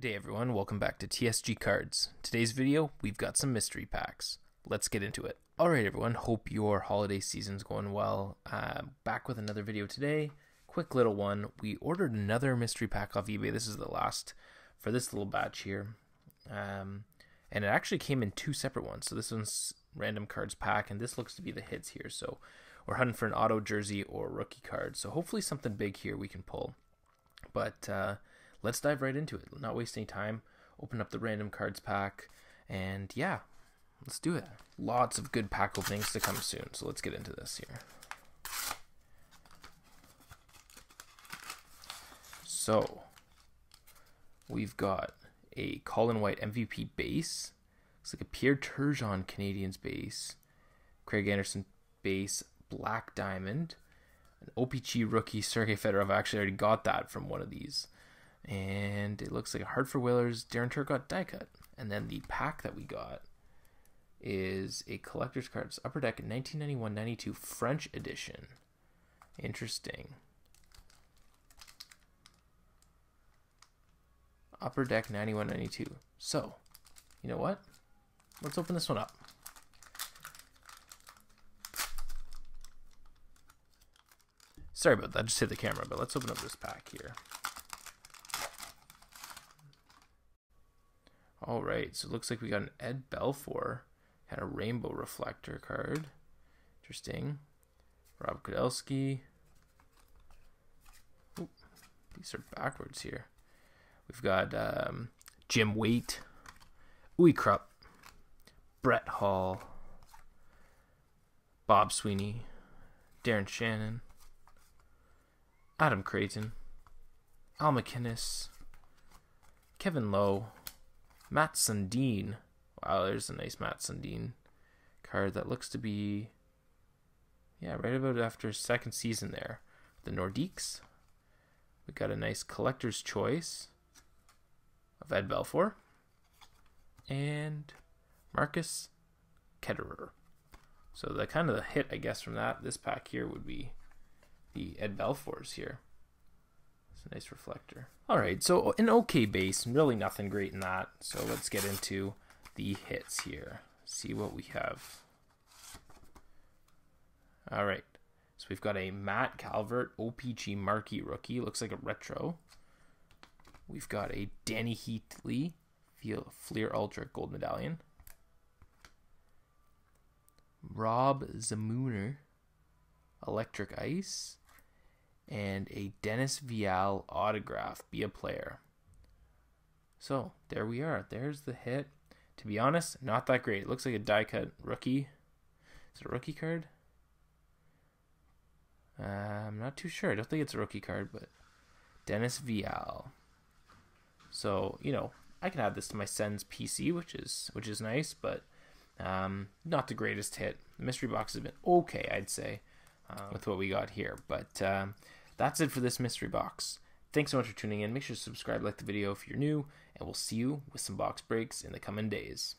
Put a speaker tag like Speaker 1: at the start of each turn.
Speaker 1: Good day everyone, welcome back to TSG Cards. Today's video, we've got some mystery packs. Let's get into it. Alright everyone, hope your holiday season's going well. Uh, back with another video today. Quick little one, we ordered another mystery pack off eBay. This is the last for this little batch here. Um, and it actually came in two separate ones. So this one's random cards pack, and this looks to be the hits here. So we're hunting for an auto jersey or rookie card. So hopefully something big here we can pull. But uh, let's dive right into it. Not waste any time. Open up the random cards pack, and yeah, let's do it. Lots of good pack openings to come soon. So let's get into this here. So we've got a Colin White MVP base. Looks like a Pierre Turgeon Canadiens base. Craig Anderson base, Black Diamond. An OPC rookie, Sergey Fedorov. I actually already got that from one of these. And it looks like a Hartford Whalers, Darren Turcotte die cut. And then the pack that we got is a collector's cards Upper Deck 1991-92 French edition. Interesting. Upper Deck 91-92. So, you know what? Let's open this one up. Sorry about that, I just hit the camera, but let's open up this pack here. Alright, so it looks like we got an Ed Belfour, kind a rainbow reflector card. Interesting. Rob Kudelski. Ooh, these are backwards here. We've got um, Jim Waite, Uwe Krupp, Brett Hall, Bob Sweeney, Darren Shannon, Adam Creighton, Al MacInnis, Kevin Lowe, Matt Sundin. Wow, there's a nice Matt Sundin card that looks to be, yeah, right about after second season there. The Nordiques. We got a nice collector's choice of Ed Belfour and Markus Ketterer. So the kind of the hit, I guess, from that this pack here would be the Ed Belfours here. It's a nice reflector. All right, so uh, an okay base, really nothing great in that. So let's get into the hits here. See what we have. All right, so we've got a Matt Calvert OPC Marquee rookie. Looks like a retro. We've got a Dany Heatley Fleer Ultra Gold Medallion. Rob Zamuner Electric Ice. And a Dennis Vial autograph. Be a player. So there we are. There's the hit. To be honest, not that great. It looks like a die cut rookie. Is it a rookie card? Uh, I'm not too sure. I don't think it's a rookie card, but Dennis Vial. So you know, I can add this to my Sens PC, which is which is nice, but um, not the greatest hit. The mystery box has been okay, I'd say, uh, with what we got here. But um, that's it for this mystery box. Thanks so much for tuning in. Make sure to subscribe, like the video if you're new, and we'll see you with some box breaks in the coming days.